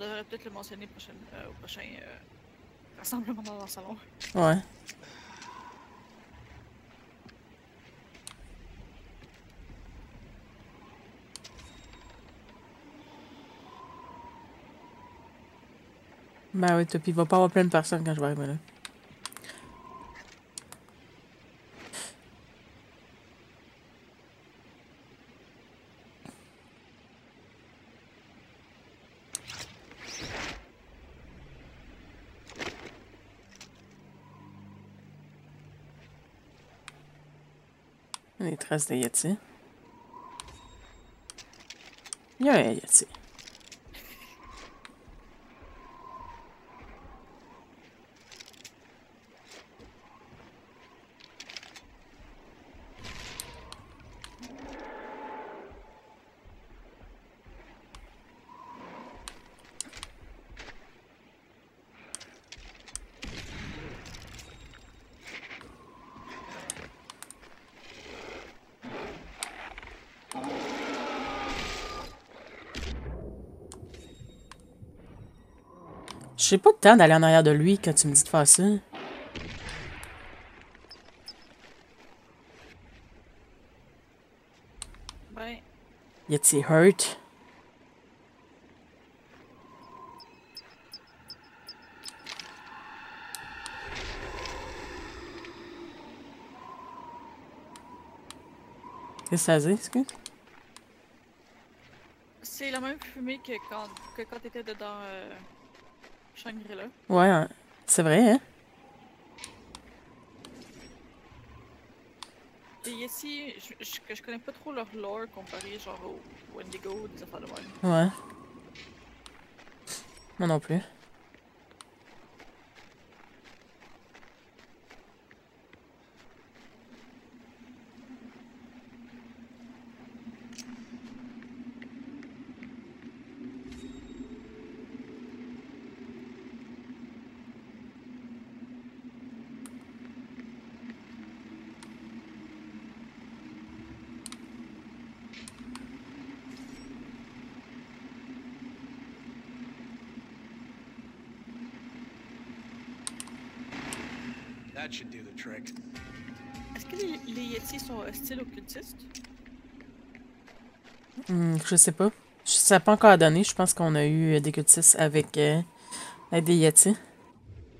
devrait peut-être le mentionner euh, au prochain euh, rassemblement dans le salon. Ouais. Ben oui, puis il va pas avoir plein de personnes quand je vais arriver là. Des traces de Yeti. Il y a un Yeti. J'ai pas de temps d'aller en arrière de lui quand tu me dis de faire ça. Ben, Yeti hurt? Qu'est-ce que ça dit, ce que? c'est la même fumée que quand, que quand t'étais dedans euh, Shangri-La. Ouais, hein. c'est vrai, hein? Et ici, je, je, connais pas trop leur lore comparé genre au Wendigo ou des affaires de même. Ouais. Moi non plus. That should do the trick. Est-ce que Yetis sont hostiles aux cultistes? Hmm, je sais pas. Ça n'a pas encore donné. Je pense qu'on a eu euh, des cultistes avec, euh, des Yetis.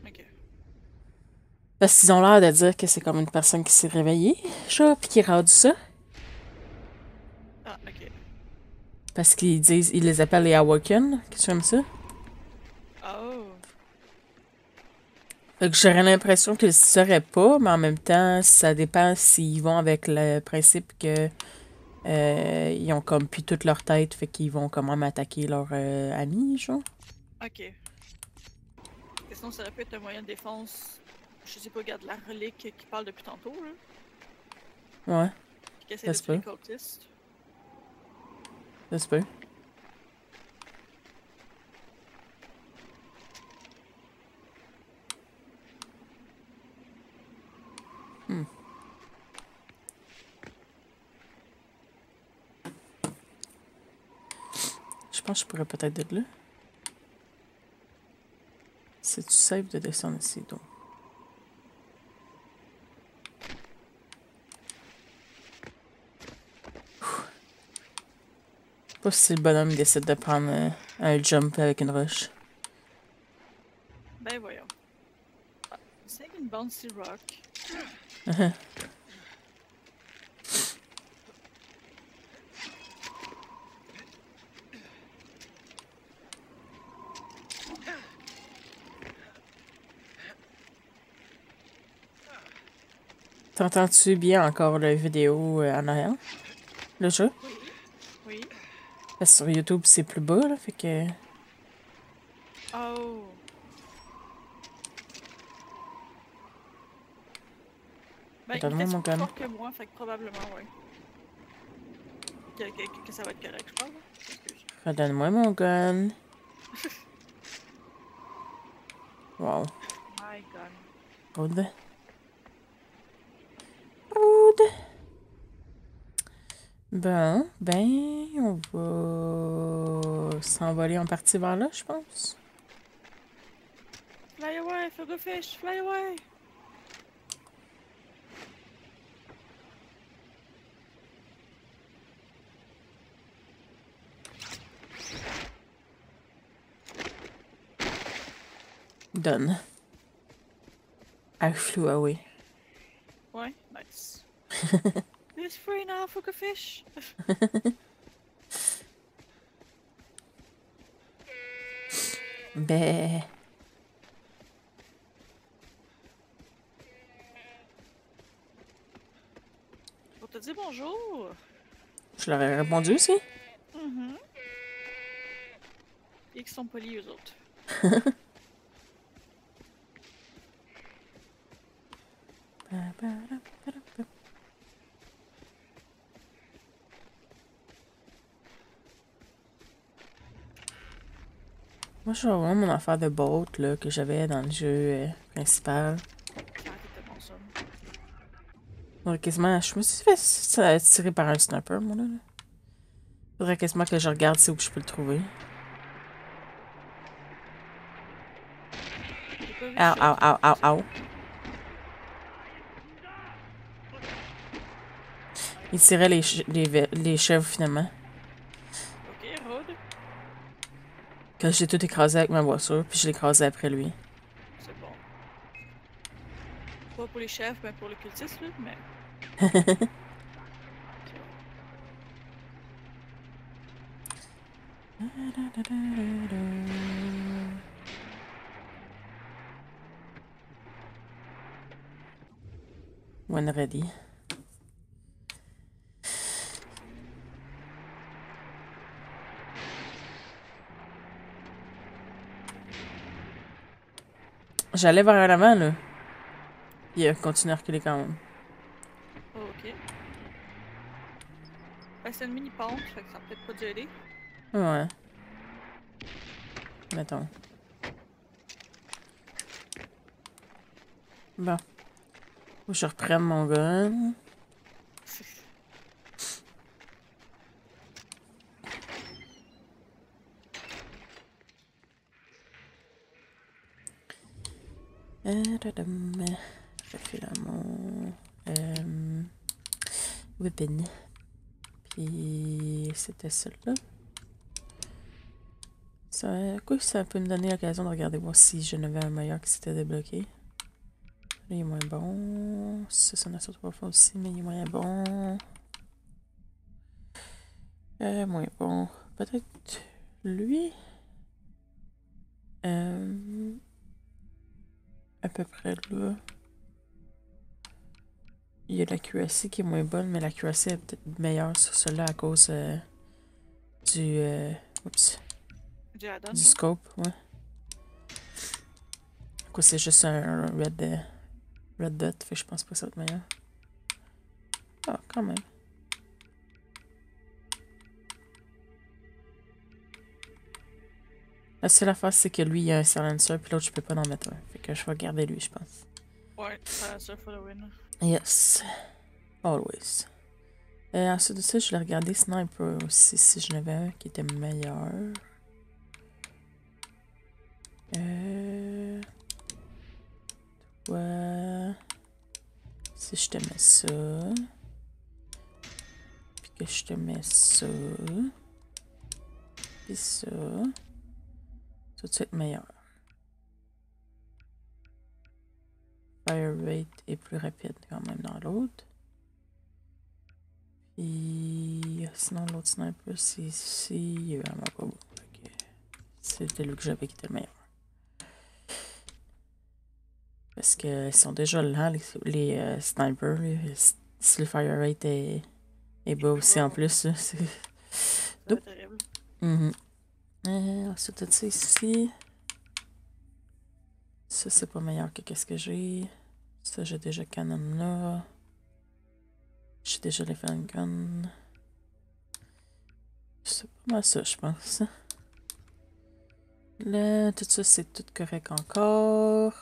Ok. Parce qu'ils ont l'air de dire que c'est comme une personne qui s'est réveillée, genre, puis qui a rendu ça. Ah, ok. Parce qu'ils disent, ils les appellent les Awoken, quelque chose comme ça. Oh. Fait que j'aurais l'impression qu'ils le sauraient pas, mais en même temps, ça dépend s'ils vont avec le principe que euh, ils ont comme plus toute leur tête, fait qu'ils vont quand même attaquer leurs euh, amis, genre. Ok. Sinon, ça aurait pu être un moyen de défense. Je sais pas, regarde la relique qui parle depuis tantôt, là. Ouais, Qui essaie Ça de tuer les peut. cultistes. ça se peut. Pense que je pourrais peut-être être là. C'est-tu safe de descendre ici, donc? Pas si le bonhomme décide de prendre euh, un jump avec une roche. Ben voyons. Ah, c'est une bouncy rock. T'entends-tu bien encore la vidéo euh, en arrière? Le jeu? Oui. Parce que sur YouTube, c'est plus bas, là, fait que... Oh. Ben, Donne-moi mon plus gun. que moi, fait que probablement, ouais. Que, que- que ça va être correct, je. Excuse. Redonne-moi mon gun. Wow. My gun. Rude. Bon, ben, on va s'envoler en partie vers là, je pense. Fly away, for the fish, fly away! Done. I flew away. Ouais, nice. It's free now, for the fish! Pour te dire bonjour! je leur ai répondu aussi. Et qui sont polis, eux autres. Moi, je vois mon affaire de boat là, que j'avais dans le jeu euh, principal. Faudrait quasiment. Je me suis fait tirer par un sniper, moi, là. Faudrait quasiment que je regarde c'est où je peux le trouver. Ow, ow, ow, ow, ow. Il tirait les, les, les chèvres finalement. Ok, Rod, Que j'ai tout écrasé avec ma voiture, puis je l'ai écrasé après lui. c'est bon. Pas pour les chefs, mais pour le cultiste, mais. When ready. J'allais vers l'avant, là. Il a continué à reculer quand même. Oh, ok. Ben, c'est une mini pente, fait que ça a peut-être pas dû aider. Ouais. Mettons. Bon. Faut que je reprenne mon gun. Mon euh, weapon. Puis c'était celle-là. Ça, quoi, ça peut me donner l'occasion de regarder voir si je n'avais un meilleur qui s'était débloqué. Il est moins bon. Ça, ça en a sur trois fois aussi, mais il est moins bon. Euh, moins bon. Peut-être lui. Euh, à peu près là. Il y a l'accuracy qui est moins bonne, mais l'accuracy est peut-être meilleure sur celui-là à cause euh, du. euh, oups. Du add-on, Du scope, ouais. Quoi, c'est juste un red, euh, red dot, fait je pense pas que ça va être meilleur. Ah, quand même. La seule affaire, c'est que lui, il a un silencer, puis l'autre, je peux pas en mettre un. Fait que je vais garder lui, je pense. Ouais, for the win. Yes. Always. Euh, ensuite de ça, je l'ai regardé Sniper aussi, si je n'avais un qui était meilleur. Euh... Toi... Si je te mets ça... Puis que je te mets ça... Puis ça... Tout de suite meilleur. Fire rate est plus rapide quand même dans l'autre. Puis sinon l'autre sniper c'est ici, il est vraiment pas que C'était lui que j'avais qui était le meilleur. Parce que ils sont déjà lents les, les euh, snipers. Si le fire rate est, est bas aussi en plus. c'est-. Euh, ensuite ça ici. Ça c'est pas meilleur que qu'est-ce que j'ai. Ça j'ai déjà canon là. J'ai déjà les gun. C'est pas mal ça je pense. Là, tout ça c'est tout correct encore.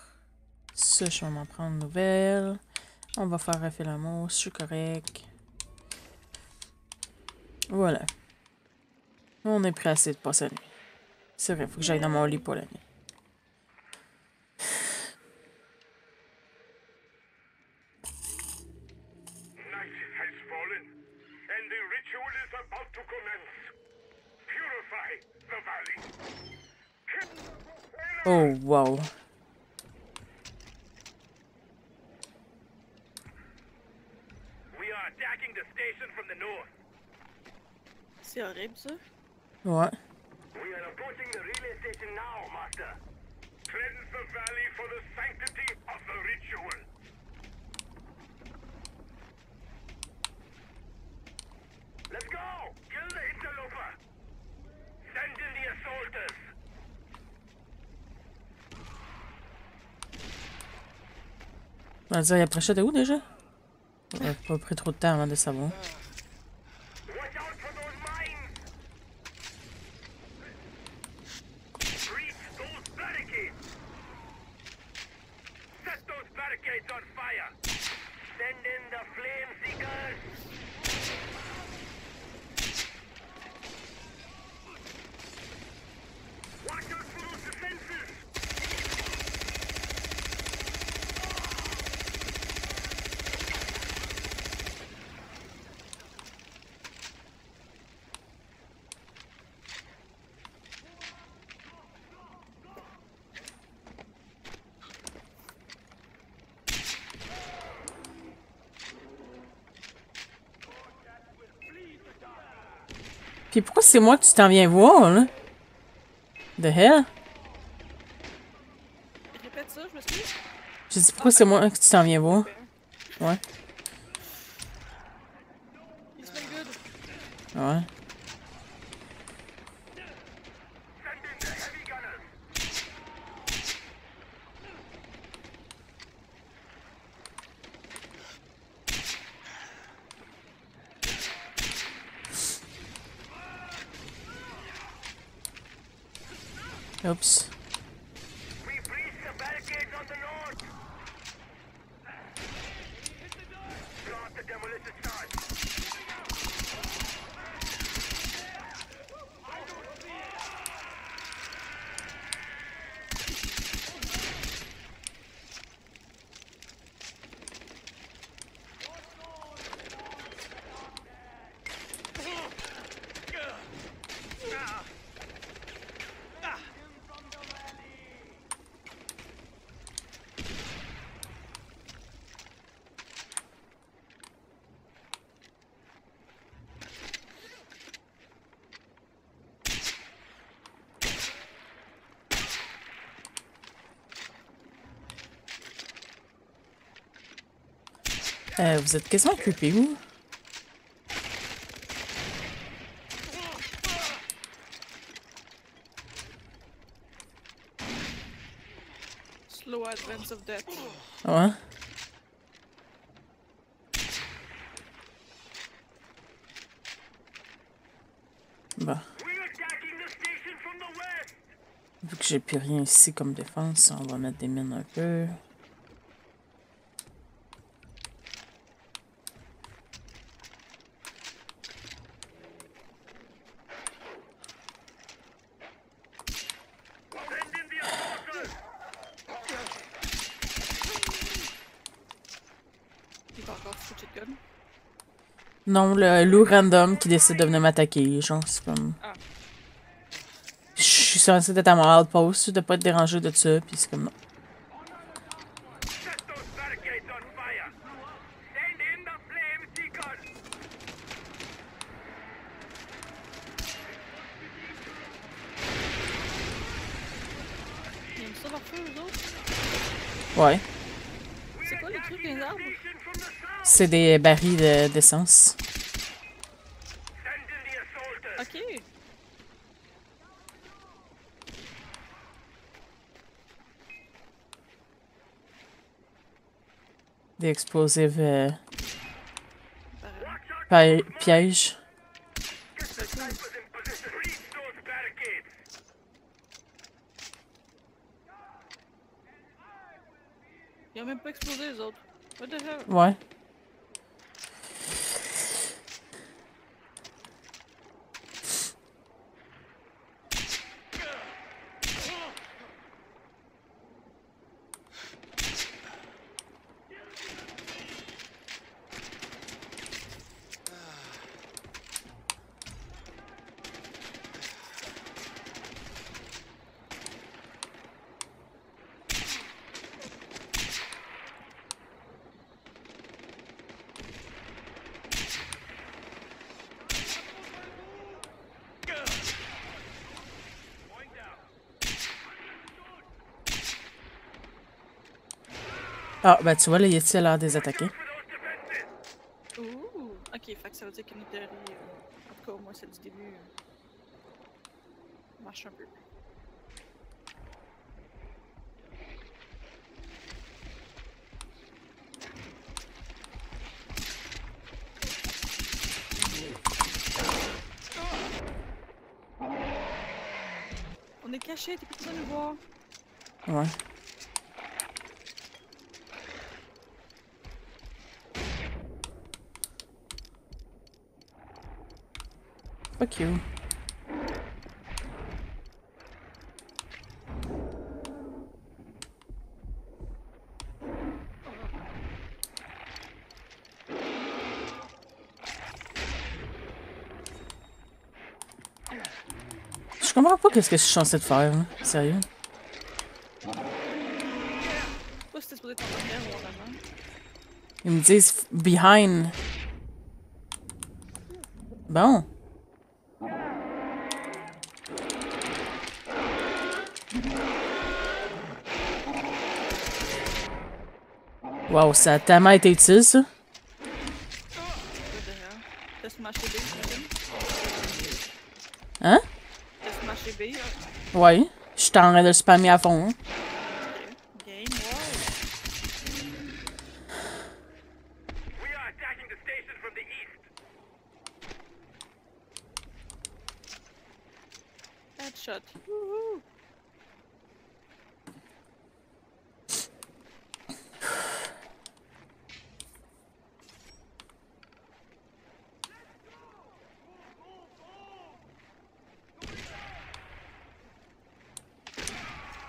Ça je vais m'en prendre une nouvelle. On va faire refaire l'amour, je suis correct. Voilà. On est prêt assez de passer. C'est vrai, faut que j'aille dans mon lit pour la nuit. Night has fallen, and the ritual is about to commence. Purify the valley. Oh, wow. We are attacking the station from the north. C'est horrible, ça. Ouais. We are approaching the relay station now, Master. Cleanse the valley for the sanctity of the ritual. Let's go! Kill the interloper! Send in the assaulters! On va dire, il approchait de où déjà? On a pas pris trop de temps avant de savoir. Puis pourquoi c'est moi que tu t'en viens voir, là? The hell? Répète ça, je dis pourquoi c'est moi que tu t'en viens voir? Ouais. Demolition start. Euh, vous êtes quasiment occupé, vous? Slow advance of death. Ouais. Bah, vu que j'ai plus rien ici comme défense, on va mettre des mines un peu. Send in the assaulters! Il va encore foutre de gun. Non, le loup random qui décide de venir m'attaquer. Genre, c'est comme. Ah. Je suis censé être à mon outpost, de pas être dérangé de ça, puis c'est comme non. Ouais. C'est des arbres? C'est barils de- d'essence. Ok. Des explosifs euh, pièges. Ont même pas explosé, les. What the hell? Ouais. Ah, ben tu vois, là, il est-il l'air des attaquer? Ouh! Ok, fait que ça veut dire que notre théorie, euh, en tout cas, au moins celle du début, euh, marche un peu. On est cachés, t'es pas besoin de nous voir. Ouais. Fuck you. Je comprends pas qu'est-ce que je suis censé de faire. Sérieux. Ils me disent behind. Bon. Wow, ça a tellement été utile, ça. Hein? Ouais. Je suis en train de le spammer à fond. hein. Ok. Game, wow! We are attacking the station from the east. Headshot. Woohoo!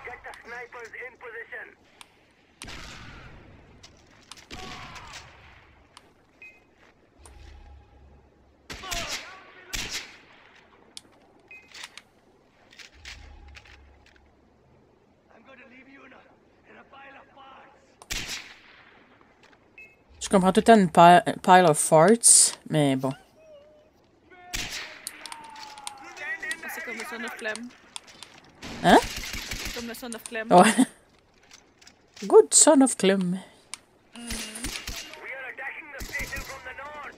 Get the snipers in position. I'm going to leave you in a, in a pile of parts. Je comprends tout le temps une pi- pile of farts, mais bon. C'est comme le son of Clem. Hein? Comme le son of Clem. Ouais. Good son of Clem. We are attacking the station from the north.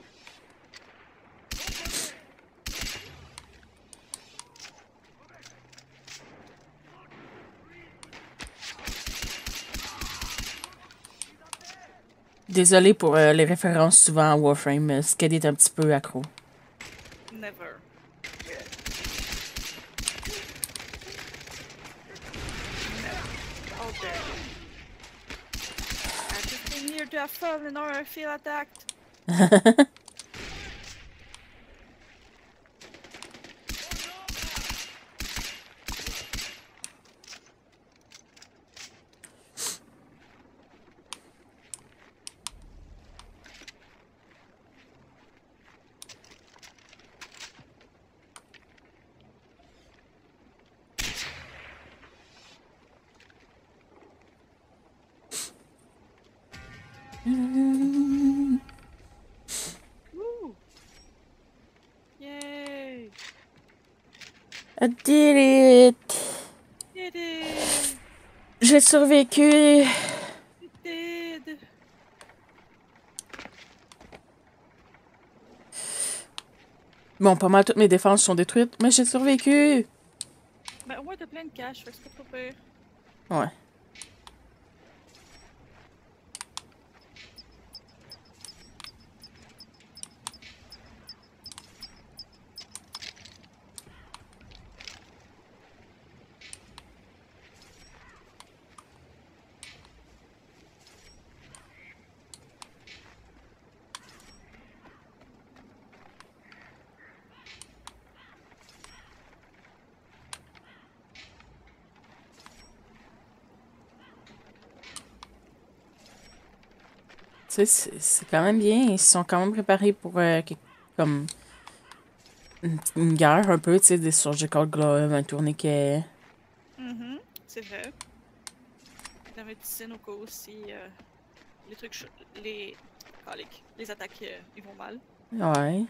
Désolé pour euh, les références souvent à Warframe, mais Sked est un petit peu accro. Never. Never. All day. I just came here to have fun and attacked. Yay! I did it! Did it! J'ai survécu! We did! Bon, pas mal toutes mes défenses sont détruites, mais j'ai survécu! Ben au moins t'as plein de cash, fait que c'est pas pire. Ouais. Sais, c'est quand même bien. Ils se sont quand même préparés pour euh, comme une, une guerre un peu, tu sais, des surgical glove, un tourniquet. Mhm, c'est vrai. Dans médecine au cas où si euh, les trucs, les, caliques, les attaques, euh, ils vont mal. Ouais.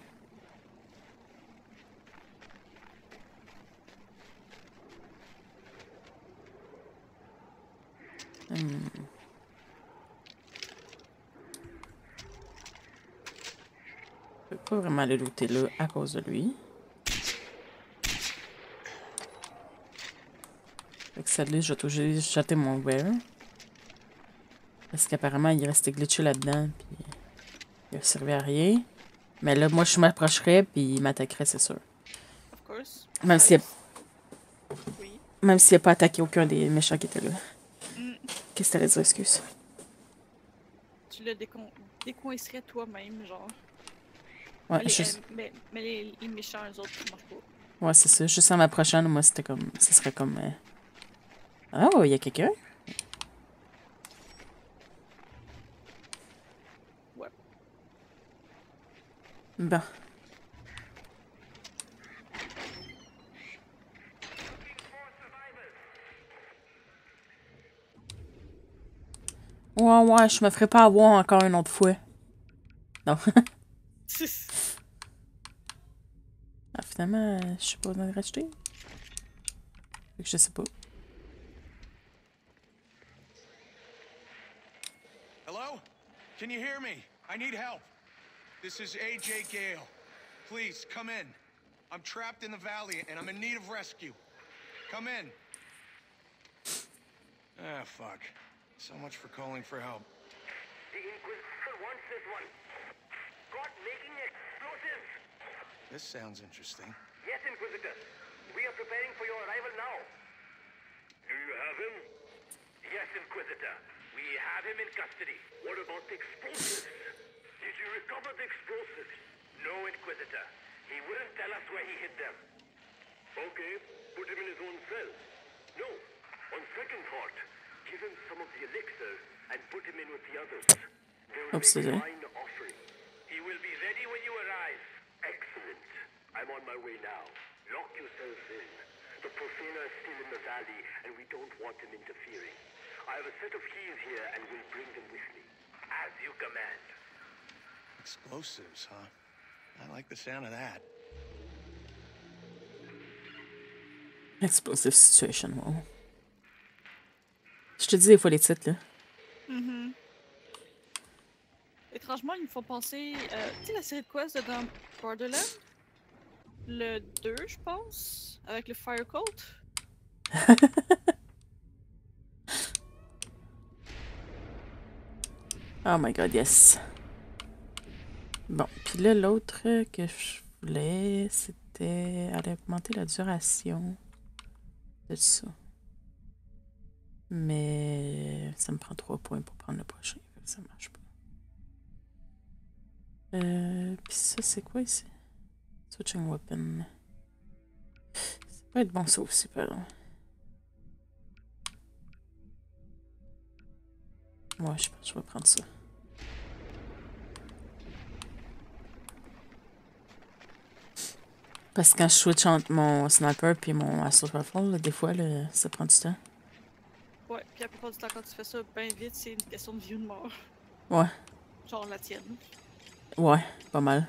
Hmm. Pas vraiment aller looter là à cause de lui. Que celle-là, je vais toujours jeter mon wear. Parce qu'apparemment, il restait glitché là-dedans, puis il a servi à rien. Mais là, moi, je m'approcherais, puis il m'attaquerait, c'est sûr. Of course. Même s'il Oui. Même s'il n'a pas attaqué aucun des méchants qui étaient là. Mm. Qu'est-ce que t'allais dire, excuse? Tu le décon... décoincerais toi-même, genre. Ouais, les, juste- euh, mais, mais les, les méchants, eux autres, ça marche pas. ouais c'est ça. Juste en m'approchant, moi, c'était comme. Ce serait comme. euh, Oh, il y a quelqu'un? Ouais. Bon. Ouais, ouais, je me ferai pas avoir encore une autre fois. Non. Ah, finalement, je suis pas dans le racheter. Fait que je sais pas. Hello? Can you hear me? I need help. This is AJ Gale. Please, come in. I'm trapped in the valley and I'm in need of rescue. Come in. Ah, fuck. So much for calling for help. The Inquisitor wants this one. Caught making explosives. This sounds interesting. Yes, Inquisitor. We are preparing for your arrival now. Do you have him? Yes, Inquisitor. We have him in custody. What about the explosives? Did you recover the explosives? No, Inquisitor. He wouldn't tell us where he hid them. Okay, put him in his own cell. No, on second thought, give him some of the elixir and put him in with the others. They will Oops, make did a I? fine offering. He will be ready when you arrive. Excellent. I'm on my way now. Lock yourselves in. The Profana is still in the valley, and we don't want him interfering. I have a set of keys here, and will bring them with me. As you command. Explosives, huh? I like the sound of that. Explosive situation, wow. Je te dis des fois les titres, là. Étrangement, ils me font penser. Euh, tu sais, la série de quest de dans Borderlands? Le 2, je pense, avec le Fire Cult. Oh my god, yes. Bon, puis là, l'autre que je voulais, c'était aller augmenter la duration de ça. Mais ça me prend trois points pour prendre le prochain. Ça marche pas. Euh, puis ça, c'est quoi ici? Switching weapon. Ça peut être bon, ça aussi, pardon. Ouais, je pense que je vais prendre ça. Parce que quand je switch entre mon sniper puis mon assault rifle, là, des fois, là, ça prend du temps. Ouais, puis la plupart du temps, quand tu fais ça bien vite, c'est une question de vie ou de mort. Ouais, Genre la tienne. Ouais, pas mal.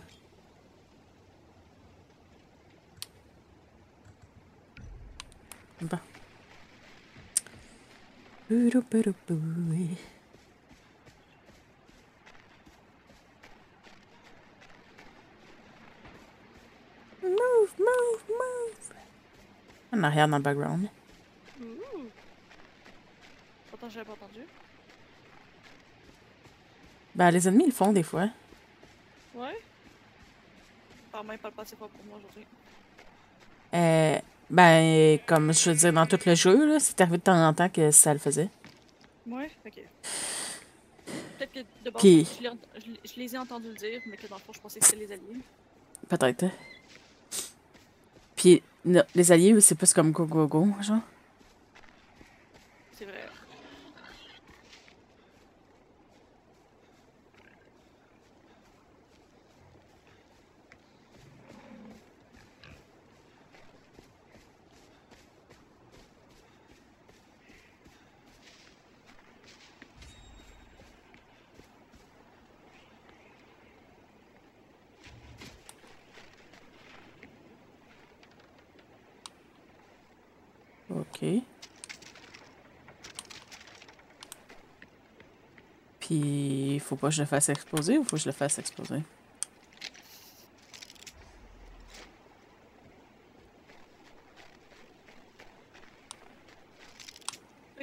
Move, move, move. En arrière dans le background. Pourtant, j'avais pas entendu. Ben, les ennemis, ils le font des fois. Ouais? Apparemment, il parle pas assez fort pour moi aujourd'hui. Euh, ben, comme je veux dire, dans tout le jeu, là, c'est arrivé de temps en temps que ça le faisait. Ouais? Ok. Peut-être que de base, Puis- je, l'ai ent- je je les ai entendus le dire, mais que dans le fond, je pensais que c'était les alliés. Peut-être. Puis, non, les alliés, c'est plus comme go, go, go, genre. C'est vrai. faut pas que je le fasse exploser ou faut que je le fasse exploser?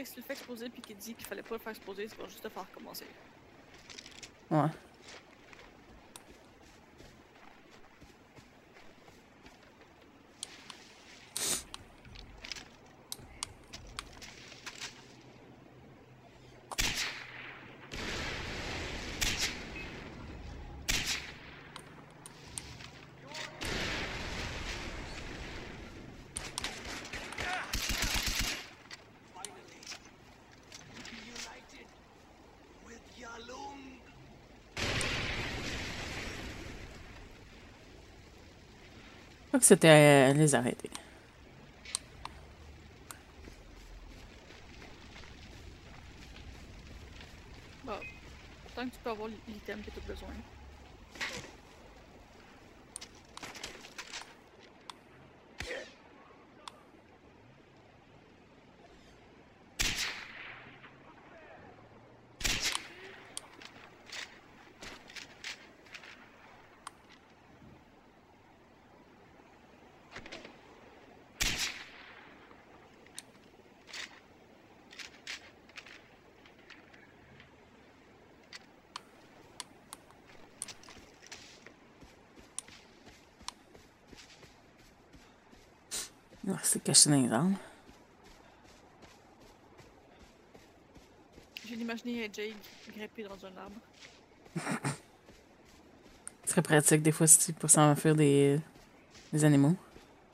Si tu le fais exploser puis qu'il dit qu'il fallait pas le faire exploser, c'est pas juste le faire recommencer. Ouais. Que c'était euh, les arrêter. Bon. Tant que tu peux avoir l'item que tu as besoin. Ah, C'est caché dans les arbres. J'ai imaginé AJ grimpé dans un arbre. Serait pratique des fois si pour s'enfuir des, des animaux.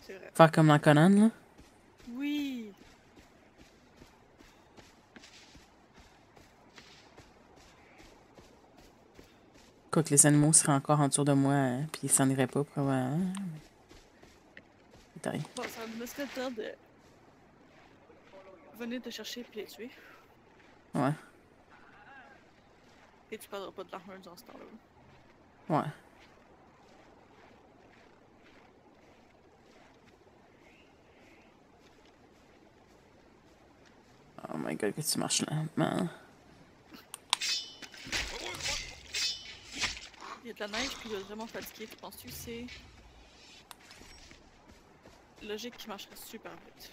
Vrai. Faire comme dans Conan, là. Oui! Quoique les animaux seraient encore en dessous de moi, hein, puis ils s'en iraient pas, probablement. mais- Bon, ça me laisserait le temps de venir te chercher puis les tuer. Ouais, Et tu perdras pas de l'armure dans ce temps-là. ouais. Oh my god, que tu marches lentement. Il y a de la neige puis il est vraiment fatigué. Tu penses-tu c'est logique qu'il marcherait super vite?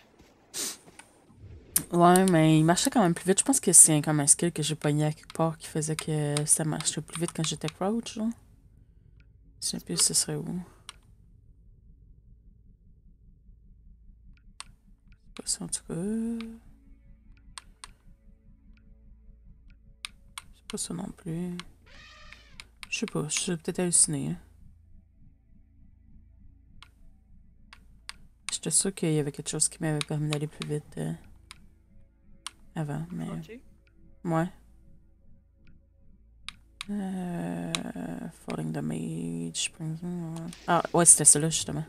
Ouais, mais il marchait quand même plus vite. Je pense que c'est comme un skill que j'ai pogné à quelque part qui faisait que ça marchait plus vite quand j'étais crouch, genre. Je sais plus ce serait où. Pas ça en tout cas. C'est pas ça non plus. Je sais pas, je suis peut-être halluciné. Hein. J'étais sûre qu'il y avait quelque chose qui m'avait permis d'aller plus vite euh, avant, mais. Ok. Ouais. Euh, falling Damage. Ah, ouais, c'était ça là, justement.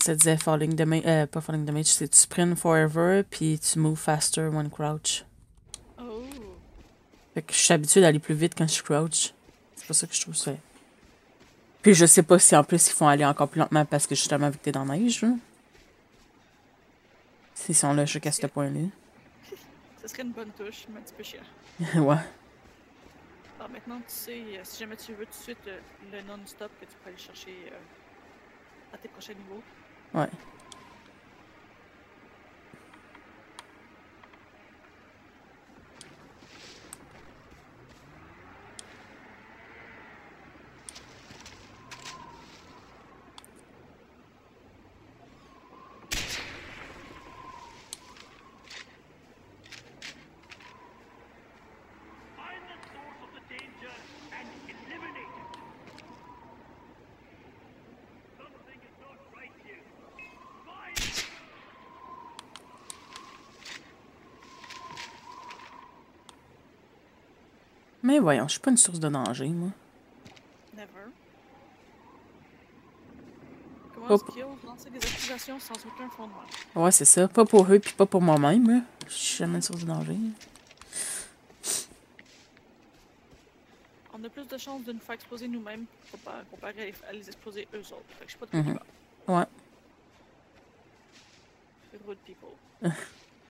Ça disait Falling Damage. Euh, pas Falling Damage, c'est tu sprint forever, puis tu move faster when crouch. Oh! Fait que je suis habituée d'aller plus vite quand je crouch. C'est pas ça que je trouve ça. Puis je sais pas si en plus ils font aller encore plus lentement parce que justement vu que t'es dans la neige, là. S'ils sont là jusqu'à ce point-là. Ce serait une bonne touche, mais un petit peu cher. ouais. Alors maintenant, tu sais, euh, si jamais tu veux tout de suite euh, le non-stop que tu peux aller chercher euh, à tes prochains niveaux. Ouais. Find the source of the danger and eliminate it. Something is not right here. Find Mais voyons, je suis pas une source de danger, moi. Never. Comment est-ce qu'ils lancer des accusations sans aucun fondement? Ouais, c'est ça. Pas pour eux, puis pas pour moi-même, là. Je suis jamais une source de danger. On a plus de chances de nous faire exploser nous-mêmes compa- comparé à les, exploser eux autres. Fait que je suis pas de quoi